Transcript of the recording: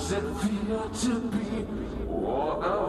Does it feel to be warm?